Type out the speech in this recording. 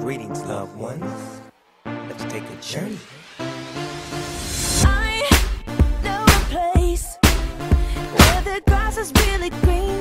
Greetings, loved ones. Let's take a journey. I know a place where the grass is really green.